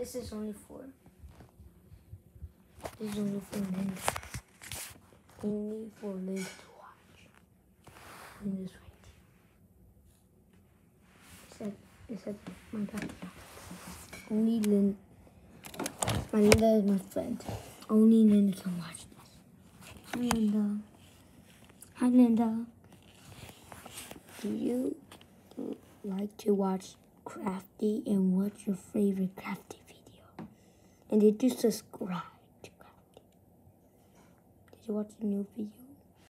This is only for. This is only for Lynn. Only for Lynn to watch. In this right. Said, it said my dad. Only Lynn. My Linda is my friend. Only Linda can watch this. Hi Linda. Hi Linda. Do you like to watch Crafty and what's your favorite Crafty? And did you subscribe? Did you watch the new video?